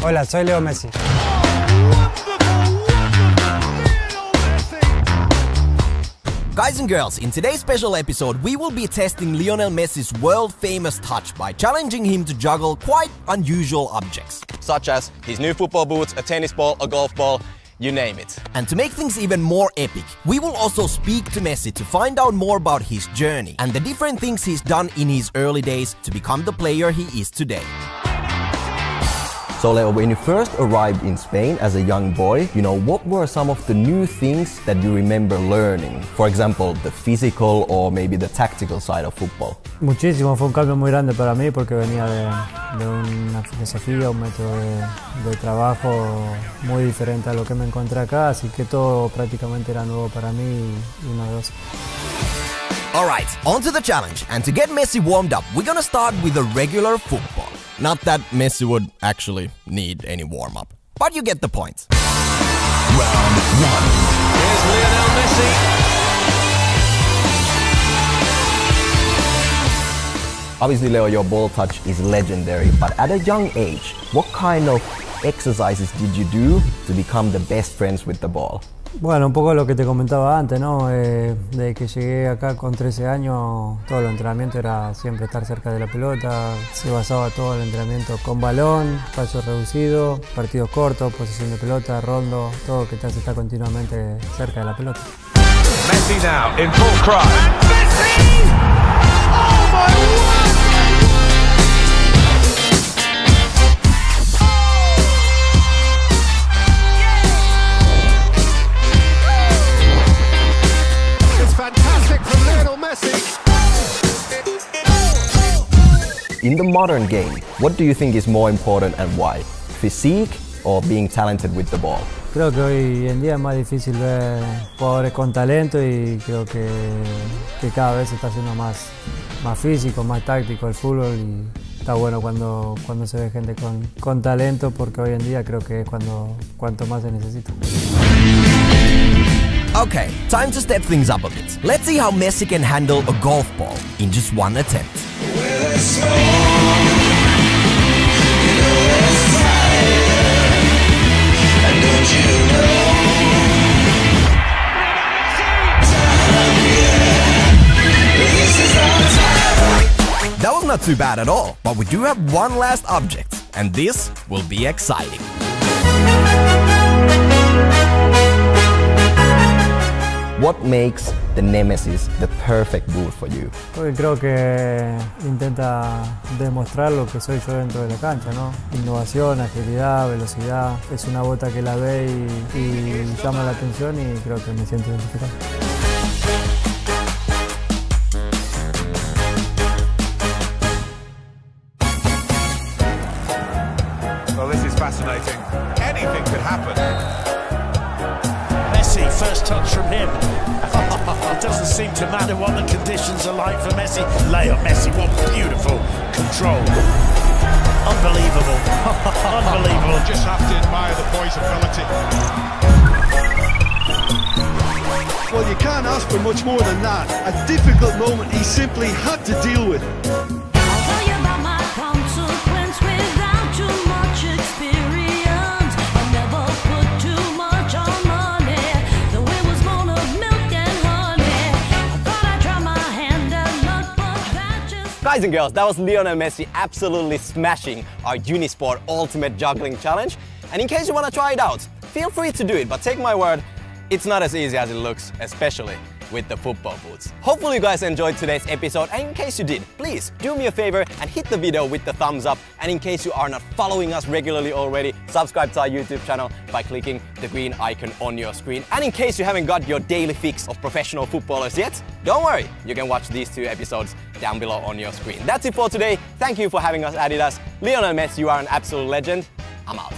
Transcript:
Hola, soy Leo Messi. Guys and girls, in today's special episode, we will be testing Lionel Messi's world famous touch by challenging him to juggle quite unusual objects. such as his new football boots, a tennis ball, a golf ball, you name it. And to make things even more epic, we will also speak to Messi to find out more about his journey and the different things he's done in his early days to become the player he is today. So Leo, when you first arrived in Spain as a young boy, you know, what were some of the new things that you remember learning? For example, the physical or maybe the tactical side of football. Muchísimo, fue un cambio muy grande para mí porque venía de, de una filosofía, un método de, de trabajo muy diferente a lo que me encontré acá, así que todo prácticamente era nuevo para mí y novedoso. Alright, on to the challenge. And to get Messi warmed up, we're gonna start with a regular football. Not that Messi would actually need any warm up, but you get the point. Here's Lionel Messi. Obviously, Leo, your ball touch is legendary, but at a young age, what kind of exercises did you do to become the best friends with the ball? Bueno, un poco lo que te comentaba antes, ¿no? Eh, desde que llegué acá con 13 años, todo el entrenamiento era siempre estar cerca de la pelota. Se basaba todo el entrenamiento con balón, espacio reducido, partidos cortos, posición de pelota, rondo, todo que te hace estar continuamente cerca de la pelota. Messi now in full cry. In the modern game, what do you think is more important and why? Physique or being talented with the ball? Creo que hoy en día es más difícil ver jugadores con talento y creo que, que cada vez se está haciendo más, más físico, más táctico el fútbol y está bueno cuando, cuando se ve gente con, con talento porque hoy en día creo que es cuando cuanto más se necesita. Okay, time to step things up a bit. Let's see how Messi can handle a golf ball in just one attempt. That was not too bad at all, but we do have one last object, and this will be exciting. What makes the Nemeziz the perfect boot for you? Porque creo que intenta demostrar lo que soy yo dentro de la cancha, ¿no? Innovación, agilidad, velocidad. Es una bota que la ve y, y llama la atención y creo que me siento identificado. Fascinating. Anything could happen. Messi, first touch from him. it doesn't seem to matter what the conditions are like for Messi. Leo Messi, what beautiful control. Unbelievable. Unbelievable. Just have to admire the boy's ability. Well, you can't ask for much more than that. A difficult moment he simply had to deal with. Guys and girls, that was Lionel Messi absolutely smashing our Unisport Ultimate Juggling Challenge. And in case you want to try it out, feel free to do it, but take my word, it's not as easy as it looks, especially with the football boots. Hopefully you guys enjoyed today's episode and in case you did, please do me a favor and hit the video with the thumbs up and in case you are not following us regularly already, subscribe to our YouTube channel by clicking the green icon on your screen. And in case you haven't got your daily fix of professional footballers yet, don't worry, you can watch these two episodes down below on your screen. That's it for today. Thank you for having us Adidas. Lionel Messi, you are an absolute legend. I'm out.